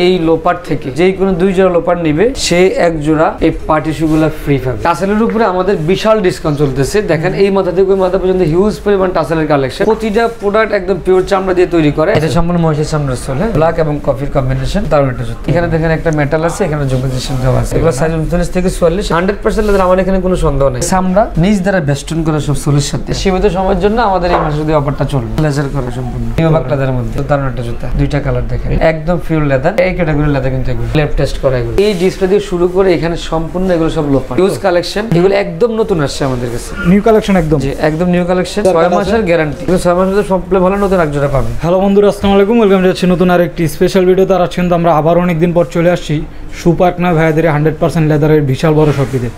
এই লোপার থেকে যে কোনো দুই জোড়া লোপার নিবে সে এক জোড়া এই পার্টি শুগুলা ফ্রি পাবে। টাসেলের উপরে আমাদের বিশাল ডিসকাউন্ট চলতেছে। দেখেন এই মাথা থেকে ওই মাথা পর্যন্ত হিউজ পরিমাণ টাসেলের কালেকশন প্রতিটা প্রোডাক্ট একদম পিওর চামড়া দিয়ে তৈরি করে। এটা সম্পূর্ণ মহিষের চামড়ার চলে ব্ল্যাক এবং কফির কম্বিনেশন তার একটা জুতো এখানে দেখেন একটা মেটাল আছে এখানে যোগাযোগ দেওয়া আছে। এগুলো সাইজ উনচল্লিশ থেকে চুয়াল্লিশ। হান্ড্রেড পার্সেন্ট আমার এখানে কোনো সন্দেহ নেই। চামড়া নিজ দ্বারা বেস্টন করা সব সোলের সাথে সীমিত সময়ের জন্য আমাদের এই মাসে যদি অফারটা চলবে। লেজার করা সম্পূর্ণ। নিউবাক লেদারের মধ্যে। দারুণ একটা জুতা। দুইটা কালার দেখেন। একদম পিওর লেদার এই ক্যাটাগরির লেদার কিন্তু এগুলো টেস্ট করা এগুলো। এই ডিসপ্লে দিয়ে শুরু করে এখানে সম্পূর্ণ এগুলো সব ইউজ কালেকশন এগুলো একদম নতুন আসছে আমাদের কাছে। নিউ কালেকশন একদম। একদম নিউ কালেকশন ছয় মাসের গ্যারান্টি মাসের সবগুলো ভালো নতুন এক জোড়া পাবেন হ্যালো বন্ধুরা আসসালামু আলাইকুম ওয়েলকাম যাচ্ছি নতুন আরেকটি স্পেশাল ভিডিও তার আছেন কিন্তু আমরা আবার অনেকদিন পর চলে আসছি সুপার্ক না ভাইয়াদের হান্ড্রেড পার্সেন্ট লেদারের বিশাল বড় শপিতে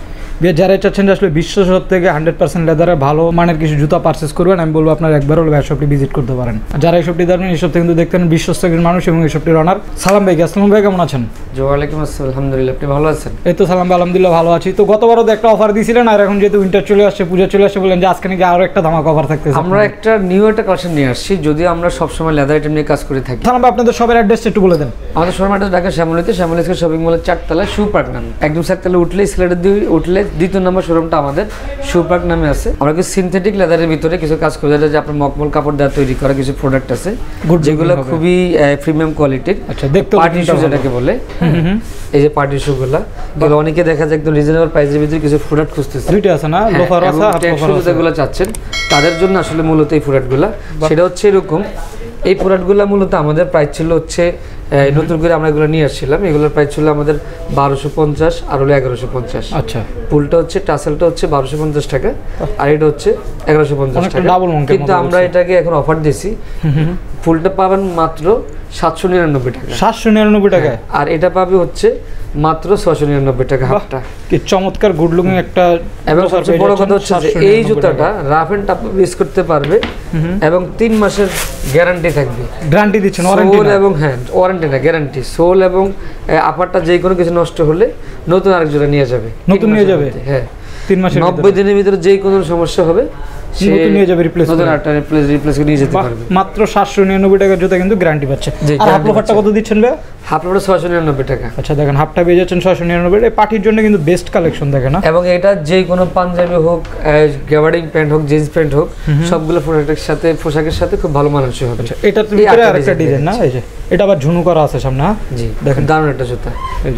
যারা চাচ্ছেন যে আসলে বিশ্ব সব থেকে হান্ড্রেড পার্সেন্ট লেদারের ভালো মানের কিছু জুতা পারচেস করবেন আমি বলব আপনার একবার হলে শপটি ভিজিট করতে পারেন। যারা এই শপটি ধরেন এই কিন্তু দেখতেন বিশ্বস্ত একজন মানুষ এবং এই শপটির অনার সালাম ভাই আসসালাম ভাই কেমন আছেন? জি ওয়ালাইকুম আসসালাম আলহামদুলিল্লাহ আপনি ভালো আছেন? এই তো সালাম ভাই আলহামদুলিল্লাহ ভালো আছি। তো গতবারও তো একটা অফার দিয়েছিলেন আর এখন যেহেতু উইন্টার চলে আসছে পুজো চলে আসছে বললেন যে আজকে নাকি আরও একটা ধামাকা অফার থাকতেছে। আমরা একটা নিউ একটা কালেকশন নিয়ে আসছি যদিও আমরা সবসময় লেদার আইটেম নিয়ে কাজ করে থাকি। সালাম ভাই আপনাদের সবের অ্যাড্রেসটা একটু বলে দেন। আমাদের শোরুম অ্যাড্রেস ঢাকা শ্যামলিতে শ্যামলিতে শপিং মলের চারতলায় শু পার্ক নামে একদম চারতলা উঠলে স্কেলেটার দিয়ে উঠলে দ্বিতীয় নম্বর শোরুমটা আমাদের শু পার্ক নামে আছে। আমরা কিছু সিনথেটিক লেদারের ভিতরে কিছু কাজ করে যে আপনার মকমল কাপড় দেওয়া তৈরি করা কিছু প্রোডাক্ট আছে যেগুলো খুবই প্রিমিয়াম কোয়ালিটির আচ্ছা দেখতে পার্টি শু যেটাকে বলে। এই যে পার্টি শু গুলা এগুলো অনেকে দেখা যায় একদম রিজনেবল প্রাইসের ভিতরে কিছু প্রোডাক্ট খুঁজতেছে। দুইটা আছে না? হ্যাঁ, লোফার আছে এবং হাফ টেক্সচার যেগুলো চাচ্ছেন তাদের জন্য আসলে মূলত এই প্রোডাক্টগুলো সেটা হচ্ছে এরকম। এই প্রোডাক্টগুলো মূলত আমাদের প্রাইস ছিল হচ্ছে নতুন করে আমরা এগুলো নিয়ে আসছিলাম। এগুলোর প্রাইস ছিল আমাদের বারোশো পঞ্চাশ আর হলো এগারোশো পঞ্চাশ। আচ্ছা। ফুলটা হচ্ছে টাসেলটা হচ্ছে বারোশো পঞ্চাশ টাকা আর এটা হচ্ছে এগারোশো পঞ্চাশ টাকা। কিন্তু আমরা এটাকে এখন অফার দিয়েছি। ফুলটা পাবেন মাত্র সাতশো নিরানব্বই টাকা। সাতশো নিরানব্বই টাকায় আর এটা পাবে হচ্ছে মাত্র ছশো নিরানব্বই টাকা হাফটা। কি চমৎকার গুড লুকিং একটা এবং সবচেয়ে বড় কথা হচ্ছে এই জুতাটা রাফ এন্ড টাফ ইউজ করতে পারবে এবং তিন মাসের গ্যারান্টি থাকবে। গ্যারান্টি দিচ্ছেন ওয়ারেন্টি এবং হ্যাঁ ওয়ারেন্টি না গ্যারান্টি সোল এবং আপারটা যে কোনো কিছু নষ্ট হলে নতুন আরেক জোড়া নিয়ে যাবে। নতুন নিয়ে যাবে? হ্যাঁ। তিন মাসের নব্বই দিনের ভিতরে যে কোনো সমস্যা হবে নতুন নিয়ে যাবে replace নতুন একটা রিপ্লেস রিপ্লেস নিয়ে যেতে পারবে। মাত্র সাতশো নিরানব্বই টাকার জুতা কিন্তু গ্যারান্টি পাচ্ছে। আর হাফ লোফারটা কত দিচ্ছেন ভাই হাফ লোডে ছয়শো নিরানব্বই টাকা। আচ্ছা দেখেন হাফটা পেয়ে যাচ্ছেন ছয়শো নিরানব্বই এই পার্টির জন্য কিন্তু বেস্ট কালেকশন দেখেন না এবং এটা যে কোনো পাঞ্জাবি হোক গ্যাবার্ডিং প্যান্ট হোক জিন্স প্যান্ট হোক সবগুলো প্রোডাক্টের সাথে পোশাকের সাথে খুব ভালো মানানসই হবে। আচ্ছা এটার ভিতরে আরেকটা ডিজাইন না? এই যে এটা আবার ঝুনু করা আছে সামনে হ্যাঁ? জি দেখেন। দেখেন দারুণ একটা জুতা।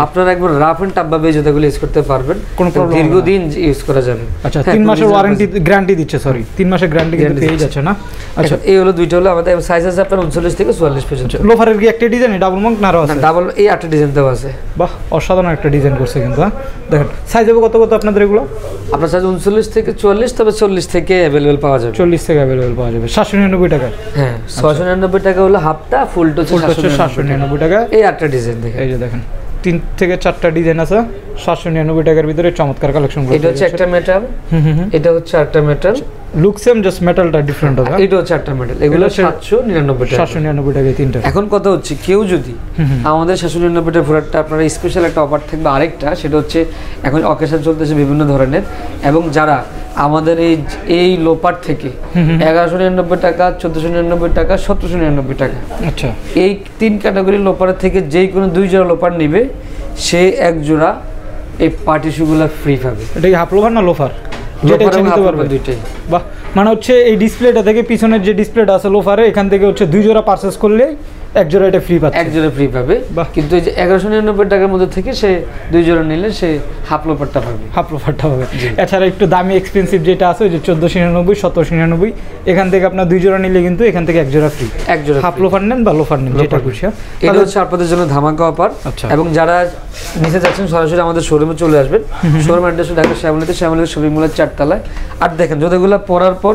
আপনারা একবার রাফ এন্ড টাপ ভাবে এই জুতাগুলো ইউজ করতে পারবেন। কোনো দীর্ঘদিন ইউজ করা যাবে। আচ্ছা হ্যাঁ, মাসের ওয়ারেন্টি গ্যারান্টি দিচ্ছে সরি তিন মাসের গ্যারান্টি কিন্তু পেয়ে যাচ্ছে না? আচ্ছা আচ্ছা। এই হলো দুইটা হলো আমাদের সাইজ আছে আপনার উনচল্লিশ থেকে চুয়াল্লিশ পর্যন্ত। লোফারের কি একটা ডিজাইন ডাবল মঙ্ক নারও আছে? ডাবল এই আটটা ডিজাইন দেওয়া আছে। বাহ অসাধারণ একটা ডিজাইন করছে কিন্তু হ্যাঁ? দেখেন সাইজ হবে কত কত আপনাদের এগুলো? আপনার সাইজ উনচল্লিশ থেকে চুয়াল্লিশ তবে চল্লিশ থেকে অ্যাভেলেবেল পাওয়া যাবে। চল্লিশ থেকে অ্যাভেলেবেল পাওয়া যাবে। সাতশো নিরানব্বই টাকা। হ্যাঁ ছয়শো নিরানব্বই টাকা হলো হাফটা ফুলটা হচ্ছে সাতশো 799 টাকা। নিরানব্বই টাকা। এই আটটা ডিজাইন দেখে এই যে দেখেন তিন থেকে চারটা ডিজাইন আছে সাতশো নিরানব্বই টাকার ভিতরে চমৎকার কালেকশন এটা হচ্ছে একটা মেটাল এটা হচ্ছে একটা মেটাল লুক সেম জাস্ট মেটালটা ডিফারেন্ট হবে। এটা হচ্ছে একটা মেটাল এগুলো সাতশো নিরানব্বই টাকা। সাতশো নিরানব্বই টাকায় তিনটা। এখন কথা হচ্ছে কেউ যদি আমাদের সাতশো নিরানব্বইটা প্রোডাক্টটা আপনারা স্পেশাল একটা অফার থাকবে আরেকটা সেটা হচ্ছে এখন অকেশন চলতেছে বিভিন্ন ধরনের এবং যারা আমাদের এই এই লোপার থেকে এগারোশো নিরানব্বই টাকা চোদ্দোশো নিরানব্বই টাকা সতেরোশো নিরানব্বই টাকা। আচ্ছা। এই তিন ক্যাটাগরি লোপার থেকে যেই কোনো দুই জোড়া লোপার নিবে সে এক জোড়া এই পার্টি শুগুলা ফ্রি পাবে। এটা কি হাফ লোফার না লোফার যেটা লোপার ইচ্ছা এবং নিতে পারবে। দুইটাই। বাহ মানে হচ্ছে এই ডিসপ্লেটা থেকে পিছনের যে ডিসপ্লেটা আছে লোফারে এখান থেকে হচ্ছে দুই জোড়া পার্সেস করলে এক জোড়া এটা ফ্রি পাচ্ছে। এক জোড়া ফ্রি পাবে কিন্তু এই যে এগারোশো নিরানব্বই টাকার মধ্যে থেকে সে দুই জোড়া নিলে সে হাফ লোপারটা পাবে। হাফ লোফারটা হবে এছাড়া একটু দামি এক্সপেন্সিভ যেটা আছে ওই যে চোদ্দোশো নিরানব্বই সতেরোশো নিরানব্বই এখান থেকে আপনার দুই জোড়া নিলে কিন্তু এখান থেকে এক জোড়া ফ্রি এক জোড়া হাফ। লোফার নেন বা লোফার নেন যেটা খুশি হ্যাঁ? এটা হচ্ছে আপনাদের জন্য ধামাকা অফার আচ্ছা। এবং যারা নিচে যাচ্ছেন সরাসরি আমাদের শোরুমে চলে আসবেন। শোরুম অ্যাড্রেস ঢাকা শ্যামলিতে শ্যামলিতে শপিং মলের চারতলায়। আর দেখেন যতগুলো পরার পর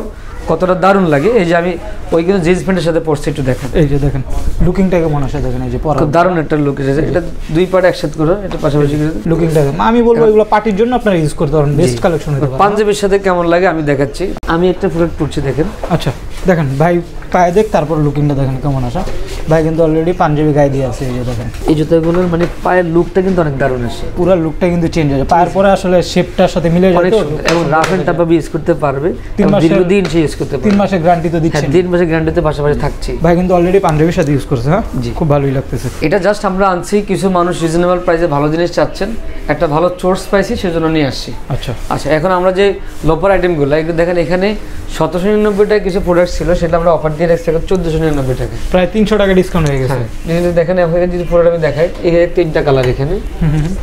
কতটা দারুণ লাগে। এই যে আমি ওই কিন্তু জিন্স প্যান্টের সাথে পরছি একটু দেখেন। এই যে দেখেন লুকিংটা কেমন আসে দেখেন এই যে পরা। খুব দারুণ একটা লুক এসেছে। এটা দুই পার্ট একসাথে করে এটা পাশাপাশি করে। লুকিংটাকে লুকিংটা আমি বলব এগুলো পার্টির জন্য আপনারা ইউজ করতে পারেন বেস্ট কালেকশন হতে পারে। পাঞ্জাবির সাথে কেমন লাগে আমি দেখাচ্ছি। আমি একটা প্রোডাক্ট পরছি দেখেন। আচ্ছা দেখেন ভাই পায়ে দেখ তারপর লুকিংটা দেখেন কেমন আসা। ভাই কিন্তু অলরেডি পাঞ্জাবি গায়ে দিয়ে আছে এই যে দেখেন। এই জুতাগুলোর মানে পায়ের লুকটা কিন্তু অনেক দারুণ আসে। পুরো লুকটা কিন্তু চেঞ্জ হয়েছে পায়ের পরে আসলে শেপটার সাথে মিলে যায় সুন্দর। এবং রাফ এন্ড টাপ ইউজ করতে পারবে। তিন মাসের- দীর্ঘদিন সে ইউজ করতে তিন মাসের গ্যারান্টি তো হ্যাঁ তিন মাসের গ্যারান্টিতে পাশাপাশি থাকছে। ভাই কিন্তু অলরেডি পাঞ্জাবির সাথে ইউজ করছে হ্যাঁ? জি। খুব ভালোই লাগতেছে। এটা জাস্ট আমরা আনছি কিছু মানুষ রিজনেবল প্রাইসে ভালো জিনিস চাচ্ছেন। একটা ভালো সোর্স পাইছি সেজন্য নিয়ে আসছি। আচ্ছা। আচ্ছা এখন আমরা যে লোপার আইটেমগুলো এগুলো দেখেন এখানে সতেরোশো নিরানব্বই টাকা কিছু প্রোডাক্ট ছিল সেটা আমরা অফার দিয়ে রাখছি এখন চোদ্দোশো নিরানব্বই টাকা প্রায় তিনশো টাকা ডিসকাউন্ট হয়ে গেছে। হ্যাঁ। যদি দেখেন এখানে যদি প্রোডাক্ট আমি দেখাই এই তিনটা কালার এখানে।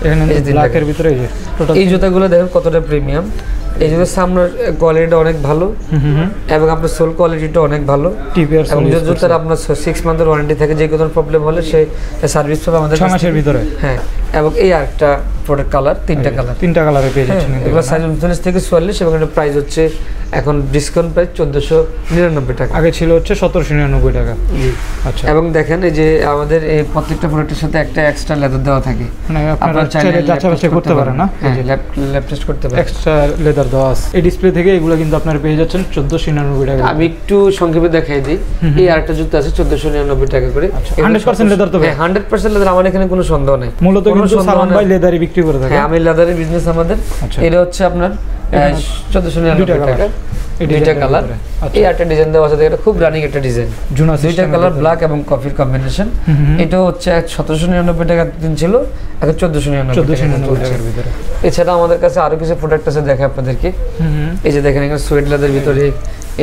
এখানে যে ব্ল্যাকের ভিতরে এই যে টোটাল এই জুতাগুলো দেখেন কতটা প্রিমিয়াম এই জুতার সামনের কোয়ালিটিটা অনেক ভালো। এবং আপনার সোল কোয়ালিটিটা অনেক ভালো। টিপিআর এবং যে জুতার আপনার সিক্স মান্থের ওয়ারেন্টি থাকে যে কোনো প্রবলেম হলে সে সার্ভিস পাবে আমাদের ছয় মাসের ভিতরে। হ্যাঁ এবং এই আরেকটা প্রোডাক্ট কালার তিনটা কালার তিনটা কালারে পেয়ে যাচ্ছেন কিন্তু এগুলো সাইজ উনচল্লিশ থেকে চুয়াল্লিশ এবং এটা প্রাইস হচ্ছে এখন ডিসকাউন্ট প্রাইস চোদ্দোশো নিরানব্বই টাকা। আগে ছিল হচ্ছে সতেরোশো নিরানব্বই টাকা। আচ্ছা। এবং দেখেন এই যে আমাদের এই প্রত্যেকটা প্রোডাক্টের সাথে একটা এক্সট্রা লেদার দেওয়া থাকে। মানে আপনারা আপনারা চাইলে চাইলে যাচাই করতে পারেন না? হ্যাঁ ল্যাব টেস্ট করতে পারেন। এক্সট্রা লেদার দেওয়া আছে। এই ডিসপ্লে থেকে এগুলো কিন্তু আপনারা পেয়ে যাচ্ছেন চোদ্দোশো নিরানব্বই টাকা। আমি একটু সংক্ষেপে দেখাই দিই। এই আরেকটা জুতো আছে চোদ্দশো নিরানব্বই টাকা করে। আচ্ছা, 100% leather তো হ্যাঁ হান্ড্রেড পার্সেন্ট লেদার আমার এখানে কোনো সন্দেহ নেই। মূলত কোনো কিন্তু সালমান। ভাই লেদারই বিক্রি করে থাকে। হ্যাঁ আমি লেদারের বিজনেস আমাদের। আচ্ছা। এটা হচ্ছে আপনার চোদ্দশো নিরানব্বই টাকা দুইটা কালার আচ্ছা। এই একটা ডিজাইন দেওয়া আছে এটা খুব রানিং একটা ডিজাইন দুইটা কালার ব্ল্যাক এবং কফির কম্বিনেশন। এটা হচ্ছে সতেরোশো নিরানব্বই টাকা দিন ছিল এখন চোদ্দশো নিরানব্বই ভিতরে। এছাড়া আমাদের কাছে আরও কিছু প্রোডাক্ট আছে দেখে আপনাদেরকে। এই যে দেখেন এখানে সোয়েট লেদার ভিতরে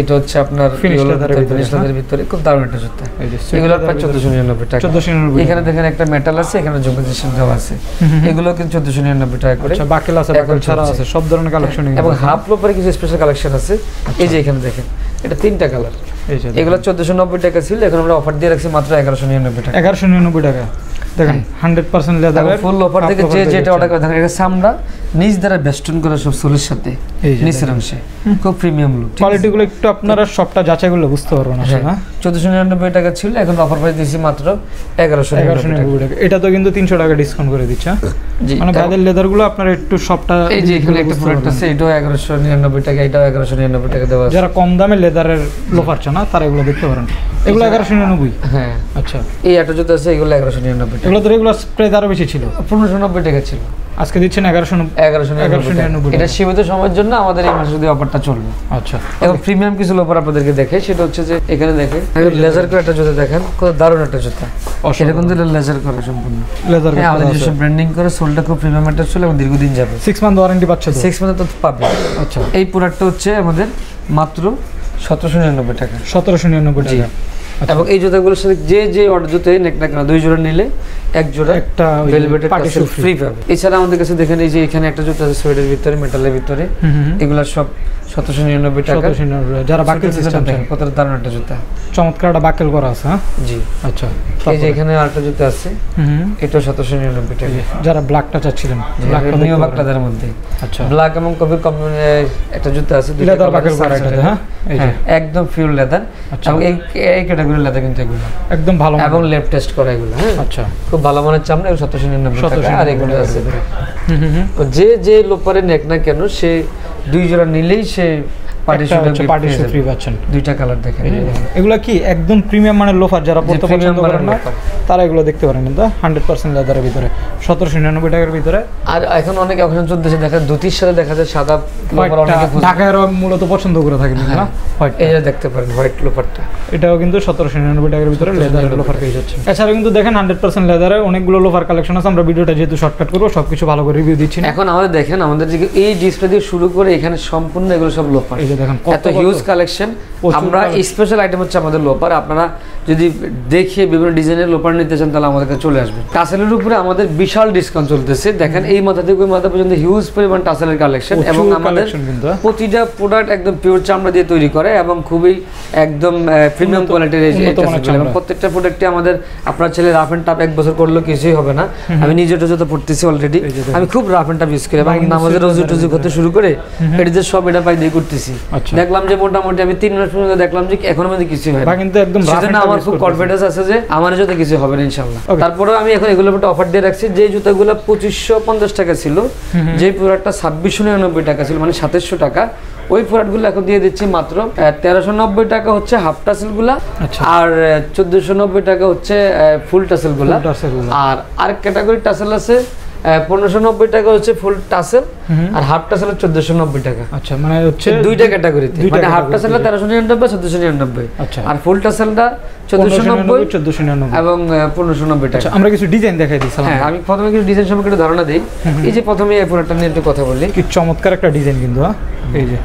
এটা হচ্ছে আপনার ফিনিশ হ্যাঁ? লেদার ভিতরে খুব দারুণ একটা জুতা। এগুলো প্রায় চোদ্দশো নিরানব্বই টাকা। এখানে দেখেন একটা মেটাল আছে এখানে জোগাজেশন দেওয়া আছে। এগুলো কিন্তু চোদ্দশো নিরানব্বই টাকা করে। আচ্ছা বাকেল আছে বাকেল ছাড়া আছে সব ধরনের কালেকশন এবং হাফ লোপারে কিছু স্পেশাল কালেকশন আছে। এই যে এখানে দেখেন এটা তিনটা কালার এগুলো চোদ্দশো নব্বই টাকা ছিল এখন আমরা অফার দিয়ে রাখছি মাত্র এগারোশো নিরানব্বই টাকা। এগারোশো নিরানব্বই টাকা। দেখেন hundred percent leather full offer থেকে যে যেটা অর্ডার করে দেখেন এটা আমরা নিজ দ্বারা বেস্টন করে সব সোলের সাথে নিচের অংশে। খুব প্রিমিয়াম লুক কোয়ালিটিগুলো একটু আপনারা সবটা যাচাই করলে বুঝতে পারবেন আসলে হ্যাঁ। চোদ্দশো নিরানব্বই টাকা ছিল এখন অফার প্রাইস দিয়েছি মাত্র এগারোশো এগারোশো নিরানব্বই টাকা। এটা তো কিন্তু তিনশো টাকা ডিসকাউন্ট করে দিচ্ছে হ্যাঁ? মানে লেদারগুলো আপনারা একটু সবটা এই যে এখানে একটা প্রোডাক্ট আছে এটাও এগারোশো নিরানব্বই টাকা এটাও এগারোশো নিরানব্বই টাকা দেওয়া যারা কম দামে লেদারের লোফার চান না তারা এগুলো দেখতে পারেন। এগুলো এগারোশো নিরানব্বই? হ্যাঁ। আচ্ছা। এই একটা জুতো আছে এগুলো এগারোশো নিরানব্বই টাকা। এগুলো তো রেগুলার প্রাইস আরও বেশি ছিল? পনেরোশো নব্বই টাকা ছিল। আজকে দিচ্ছেন এগারোশো এগারোশো নিরানব্বই এটা সীমিত সময়ের জন্য আমাদের এই মাসে যদি অফারটা চলবে। আচ্ছা। এবং প্রিমিয়াম কিছু লোপার আপনাদেরকে দেখে সেটা হচ্ছে যে এখানে দেখে লেজার করে একটা জুতো দেখেন কত দারুণ একটা জুতা। সেটা কিন্তু লেজার করে সম্পূর্ণ। লেদার হ্যাঁ আমাদের নিজস্ব ব্র্যান্ডিং করে সোলটা খুব প্রিমিয়াম একটা ছিল এবং দীর্ঘদিন যাবে। সিক্স মান্থ ওয়ারেন্টি পাচ্ছে সিক্স মান্থে তো পাবে। আচ্ছা। এই প্রোডাক্টটা হচ্ছে আমাদের মাত্র সতেরোশো নিরানব্বই টাকা। সতেরোশো নিরানব্বই। টাকা। এবং এই জুতাগুলোর সাথে যে যে অর্ডার জুতোই নেক না কেন দুই জোড়া নিলে এক জোড়া একটা ভেলভেটের কাছে ফ্রি পাবে। এছাড়া আমাদের কাছে দেখেন এই যে এখানে একটা জুতো আছে সোয়েটের ভিতরে মেটালের ভিতরে। এগুলা সব সতেরোশো নিরানব্বই টাকা। যারা বাকেল সিস্টেম চান কত দারুণ একটা জুতা। চমৎকার একটা বাকেল করা আছে হ্যাঁ? জি। আচ্ছা এই যে এখানে আরেকটা জুতো আছে। হুম। সতেরোশো নিরানব্বই টাকা। যারা ব্ল্যাকটা চাচ্ছিলেন ব্ল্যাকটা নিউ মধ্যে। আচ্ছা। ব্ল্যাক এবং কবির কম্বিনে একটা জুতো আছে লেদার বাকেল করা হ্যাঁ? হ্যাঁ একদম পিওর লেদার আচ্ছা। এবং এই এই ক্যাটাগরির লেদার কিন্তু এগুলো। একদম ভালো এবং লেপ টেস্ট করা এগুলো হ্যাঁ? আচ্ছা। খুব ভালো মানের চামড়া এবং সতেরোশো নিরানব্বই টাকা আর এগুলো আছে। হুম হুম হুম। যে যে লোপারে নেক না কেন সে দুই জোড়া নিলেই সে পার্টি একটা হচ্ছে পার্টি শু ফ্রি পাচ্ছেন দুইটা কালার দেখেন। এগুলা কি? একদম প্রিমিয়াম মানের লোফার যারা পড়তে পছন্দ করেন না তারা এগুলো দেখতে পারেন কিন্তু হান্ড্রেড পার্সেন্ট লেদারের ভিতরে সতেরোশো নিরানব্বই টাকার ভিতরে। আর এখন অনেক চলতেছে দেখা ধুতির সাথে দেখা যায় সাদা অনেকে ঢাকায় মূলত পছন্দ করে থাকেন না? হ্যাঁ। হোয়াইট যে দেখতে পারেন হোয়াইট লোপারটা এটাও কিন্তু সতেরোশো নিরানব্বই টাকার ভিতরে লেদারের লোফার পেয়ে যাচ্ছে এছাড়া কিন্তু দেখেন হান্ড্রেড পার্সেন্ট লেদারের অনেকগুলো লোফার কালেকশন আছে আমরা ভিডিওটা যেহেতু শর্টকাট করব সবকিছু ভালো করে রিভিউ দিচ্ছি এখন আমাদের দেখেন আমাদের যে এই ডিসপ্লে দিয়ে শুরু করে এখানে সম্পূর্ণ এগুলো সব যে দেখেন কত হিউজ কালেকশন আমরা স্পেশাল আইটেম হচ্ছে আমাদের লোপার আপনারা যদি দেখে বিভিন্ন ডিজাইনের লোপার নিতে চান তাহলে আমাদের কাছে চলে আসবেন টাসেলের উপরে আমাদের বিশাল ডিসকাউন্ট চলতেছে দেখেন এই মাথা থেকে ওই মাথা পর্যন্ত হিউজ পরিমাণ টাসেলের কালেকশন এবং আমাদের হ্যাঁ। প্রতিটা প্রোডাক্ট একদম পিওর চামড়া দিয়ে তৈরি করে এবং খুবই একদম প্রিমিয়াম কোয়ালিটির। প্রত্যেকটা প্রোডাক্টে আমাদের আপনার ছেলে রাফ এন্ড টাপ এক বছর করলেও কিছুই হবে না আমি নিজেটা যত পড়তেছি অলরেডি। আমি খুব রাফ এন্ড টাপ ইউজ করি এবং নামাজের রোজু টুজু করতে শুরু করে এটিতে সব এটা পাই দিয়ে করতেছি আচ্ছা দেখলাম যে মোটামুটি আমি তিন মাস পর্যন্ত দেখলাম যে এখনও মধ্যে কিছু হয় না। কিন্তু একদম আমার খুব কনফিডেন্স আছে যে আমার জুতো কিছু হবে না ইনশাল্লাহ তারপরে আমি এখন এগুলোর উপর অফার দিয়ে রাখছি যে জুতাগুলো পঁচিশশো পঞ্চাশ টাকা ছিল যে প্রোডাক্টটা ছাব্বিশশো নিরানব্বই টাকা ছিল মানে সাতাশশো টাকা ওই প্রোডাক্টগুলো এখন দিয়ে দিচ্ছি মাত্র তেরোশো নব্বই টাকা হচ্ছে হাফ টাসেলগুলা আচ্ছা। আর চোদ্দশো নব্বই টাকা হচ্ছে ফুল টাসেলগুলা Full আর আরেক ক্যাটাগরি টাসেল আছে পনেরোশো নব্বই টাকা হচ্ছে ফুল টাসেল আর হাফ টাসেল চোদ্দশো নব্বই টাকা। আচ্ছা মানে হচ্ছে দুইটা ক্যাটাগরিতে মানে হাফ টাসেলটা তেরোশো নিরানব্বই চোদ্দশো নিরানব্বই। আচ্ছা। আর ফুল টাসেলটা চোদ্দশো নব্বই চোদ্দশো নিরানব্বই। এবং পনেরোশো নব্বই টাকা। আচ্ছা আমরা কিছু ডিজাইন দেখাই দিই হ্যাঁ আমি প্রথমে কিছু ডিজাইন সম্পর্কে একটু ধারণা দিই। এই যে প্রথমে এই নিয়ে একটু কথা বলি। কি চমৎকার একটা ডিজাইন কিন্তু এই যে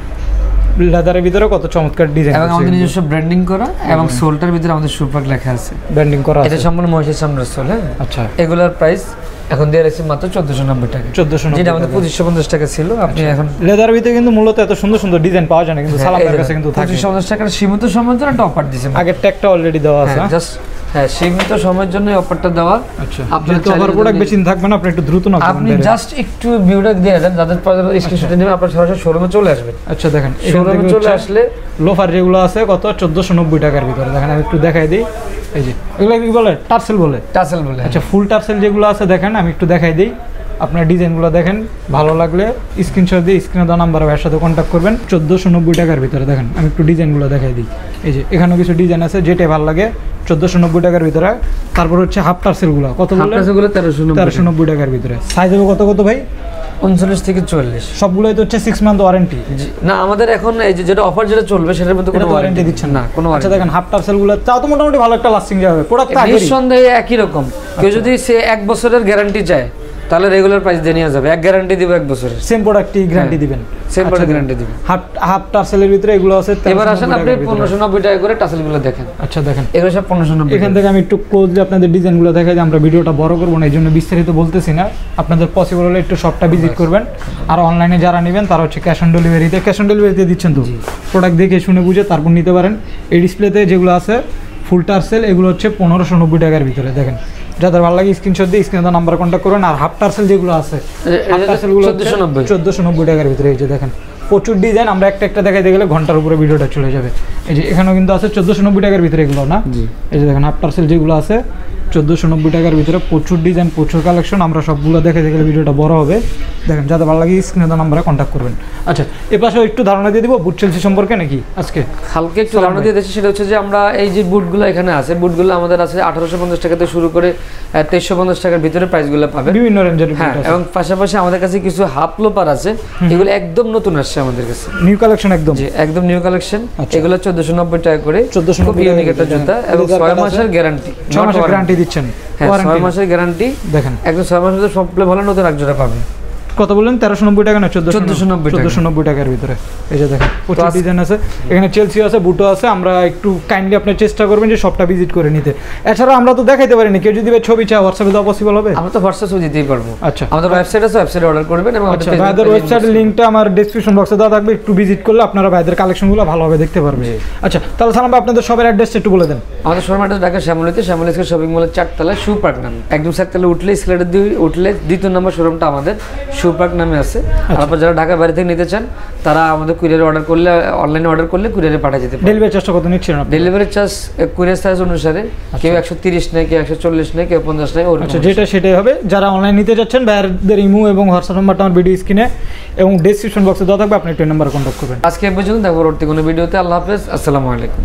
লেদারের ভিতরে কত চমৎকার ডিজাইন এবং আমাদের নিজস্ব ব্র্যান্ডিং করা এবং সোলটার ভিতরে আমাদের সুপার লেখা আছে। ব্র্যান্ডিং করা এটা সম্পূর্ণ মহিষের সামনের সোল হ্যাঁ? আচ্ছা। এগুলোর প্রাইস এখন দিয়ে রাখছি মাত্র চোদ্দশো নব্বই টাকা। চোদ্দশো যেটা আমাদের পঁচিশশো পঞ্চাশ টাকা ছিল আপনি এখন লেদার ভিতরে কিন্তু মূলত এত সুন্দর সুন্দর ডিজাইন পাওয়া যায় না কিন্তু সালামের কাছে কিন্তু থাকে। পঁচিশশো পঞ্চাশ টাকার সীমিত সময়ের জন্য একটা আগে ট্যাগটা অলরেডি দেওয়া আছে হ্যাঁ? জাস্ট হ্যাঁ সীমিত সময়ের জন্য অফারটা দেওয়া। আচ্ছা আপনারা চাইলে প্রোডাক্ট বেশি থাকবে না আপনি একটু দ্রুত না আপনি জাস্ট একটু ভিউটা দিয়ে দেন যাদের স্ক্রিনশটে নেবেন আপনার সরাসরি শোরুমে চলে আসবেন আচ্ছা দেখেন শোরুমে চলে আসলে লোফার যেগুলো আছে কত? চোদ্দশো নব্বই টাকার ভিতরে। দেখেন আমি একটু দেখাই দিই। এই যে এগুলো কি বলে? টার্সেল বলে। টাসেল বলে আচ্ছা ফুল টার্সেল যেগুলো আছে দেখেন আমি একটু দেখাই দিই। আপনার ডিজাইনগুলো দেখেন ভালো লাগলে স্ক্রিনশট দিয়ে স্ক্রিনে দেওয়া নাম্বার এর সাথে কন্ট্যাক্ট করবেন। চোদ্দোশো নব্বই টাকার ভিতরে দেখেন আমি একটু ডিজাইনগুলো দেখাই দিই। এই যে এখানেও কিছু ডিজাইন আছে যেটাই ভালো লাগে চোদ্দোশো নব্বই টাকার ভিতরে। তারপর হচ্ছে হাফ টার্সেলগুলো কত তেরোশো তেরোশো নব্বই টাকার ভিতরে। সাইজ হবে কত কত ভাই? উনচল্লিশ থেকে চল্লিশ সবগুলোই তো হচ্ছে সিক্স মান্থ ওয়ারেন্টি না আমাদের এখন এই যে যেটা অফার যেটা চলবে সেটার মধ্যে কোনো ওয়ারেন্টি দিচ্ছেন না। কোনো আচ্ছা দেখেন হাফ টার্সেলগুলো তাও তো মোটামুটি ভালো একটা লাস্টিং যাবে প্রোডাক্ট নিঃসন্দেহে একই রকম। কেউ যদি সে এক বছরের গ্যারান্টি চায় তাহলে রেগুলার প্রাইস দিয়ে নেওয়া যাবে। এক গ্যারান্টি দিব এক বছরের। সেম প্রোডাক্টই গ্যারান্টি দিবেন। সেম আচ্ছা, গ্যারান্টি দিবেন। হাফ হাফ টার্সেলের ভিতরে এগুলো আছে এবার 1390 আসেন আপনি টাকার ভিতরে। পনেরোশো নব্বই টাকা করে টাসেলগুলো দেখেন। আচ্ছা দেখেন। এগুলো সব পনেরোশো নব্বই এখান থেকে আমি একটু ক্লোজলি আপনাদের ডিজাইনগুলো দেখাই যে আমরা ভিডিওটা বড় করব না এই জন্য বিস্তারিত বলতেছি না। আপনাদের পসিবল হলে একটু শপটা ভিজিট করবেন। আর অনলাইনে যারা নেবেন তারা হচ্ছে ক্যাশ অন ডেলিভারিতে ক্যাশ অন ডেলিভারিতে দিচ্ছেন তো? প্রোডাক্ট দেখে শুনে বুঝে তারপর নিতে পারেন। এই ডিসপ্লেতে যেগুলো আছে ফুল টার্সেল এগুলো হচ্ছে পনেরোশো নব্বই টাকার ভিতরে দেখেন। যাদের ভালো লাগে স্ক্রিনশট দিয়ে স্ক্রিনে নাম্বার কন্ট্যাক্ট করুন আর হাফ টার্সেল যেগুলো আছে হাফ টার্সেলগুলো চোদ্দশো নব্বই। টাকার ভিতরে এই যে দেখেন প্রচুর ডিজাইন আমরা একটা একটা দেখাইতে গেলে ঘণ্টার উপরে ভিডিওটা চলে যাবে। এই যে এখানেও কিন্তু আছে চোদ্দোশো নব্বই টাকার ভিতরে এগুলো না? এই যে দেখেন হাফ টার্সেল যেগুলো আছে চোদ্দোশো নব্বই টাকার ভিতরে প্রচুর ডিজাইন প্রচুর কালেকশন আমরা সবগুলো দেখাইতে গেলে ভিডিওটা বড় হবে। দেখেন যাতে ভালো লাগে স্ক্রিনে তো নাম্বারে কন্ট্যাক্ট করবেন। আচ্ছা এ পাশেও একটু ধারণা দিয়ে দিব বুট চেলসি সম্পর্কে নাকি আজকে? হালকা একটু ধারণা দিয়ে দিচ্ছি সেটা হচ্ছে যে আমরা এই যে বুটগুলো এখানে আছে বুটগুলো আমাদের আছে আঠারোশো পঞ্চাশ টাকা থেকে শুরু করে তেইশশো পঞ্চাশ টাকার ভিতরে প্রাইসগুলো পাবেন বিভিন্ন রেঞ্জের হ্যাঁ এবং পাশাপাশি আমাদের কাছে কিছু হাফ লোপার আছে এগুলো একদম নতুন আসছে আমাদের কাছে। নিউ কালেকশন একদম? জি একদম নিউ কালেকশন আচ্ছা। এগুলো চোদ্দশো নব্বই টাকা করে 1490 খুব ইউনিক টাকা জুতা এবং ছয় মাসের গ্যারান্টি ছ মাসের গ্যারান্টি দিচ্ছেন। হ্যাঁ ছয় মাসের গ্যারান্টি দেখেন। একদম ছয় মাসের মধ্যে সব ভালো নতুন জোড়া পাবেন কত বললেন? তেরোশো নব্বই টাকা না চোদ্দশো 1490 টাকা। চোদ্দশো নব্বই টাকার ভিতরে। এই যে দেখেন প্রচুর ডিজাইন আছে। এখানে চেলসি আছে বুটো আছে। আমরা একটু কাইন্ডলি আপনার চেষ্টা করবেন যে সবটা ভিজিট করে নিতে। এছাড়া আমরা তো দেখাইতে পারিনি। কেউ যদি ছবি চায় হোয়াটসঅ্যাপে দেওয়া পসিবল হবে? আমরা তো হোয়াটসঅ্যাপে দিতেই পারব। আচ্ছা। আমাদের ওয়েবসাইট আছে ওয়েবসাইটে অর্ডার করবেন এবং আচ্ছা ভাইদের ওয়েবসাইটের লিঙ্কটা আমার ডিসক্রিপশন বক্সে দেওয়া থাকবে। একটু ভিজিট করলে আপনারা ভাইদের কালেকশনগুলো ভালোভাবে দেখতে পারবেন। আচ্ছা তাহলে সালাম আপনাদের সবার অ্যাড্রেসটা একটু বলে দেন। আমাদের শোরুম অ্যাড্রেস ঢাকা শ্যামলিতে শ্যামলি শপিং মলের চারতলা শু পার্ক নামে। একদম চারতলা উঠলে স্কেলের দিয়ে উঠলে দ্বিতীয় নম্বর শোরুমটা আমাদের। শু পার্ক নামে আছে। তারপর যারা ঢাকার বাইরে থেকে নিতে চান তারা আমাদের কুরিয়ারে অর্ডার করলে অনলাইনে অর্ডার করলে কুরিয়ারে পাঠিয়ে যেতে পারে ডেলিভারি চার্জটা কত নিচ্ছেন ডেলিভারি চার্জ কুরিয়ার চার্জ অনুসারে কেউ একশো তিরিশ নেয় কেউ একশো চল্লিশ নেয় কেউ পঞ্চাশ নেয় আচ্ছা যেটা সেটাই হবে। যারা অনলাইন নিতে যাচ্ছেন ভাইয়ারদের ইমো এবং হোয়াটসঅ্যাপ নাম্বারটা আমার ভিডিও স্ক্রিনে এবং ডিসক্রিপশন বক্সে দেওয়া থাকবে আপনি একটু নাম্বার কন্ট্যাক্ট করবেন। আজকে পর্যন্ত দেখো পরবর্তী কোনো ভিডিওতে আল্লাহ হাফেজ আসসালামু আলাইকুম।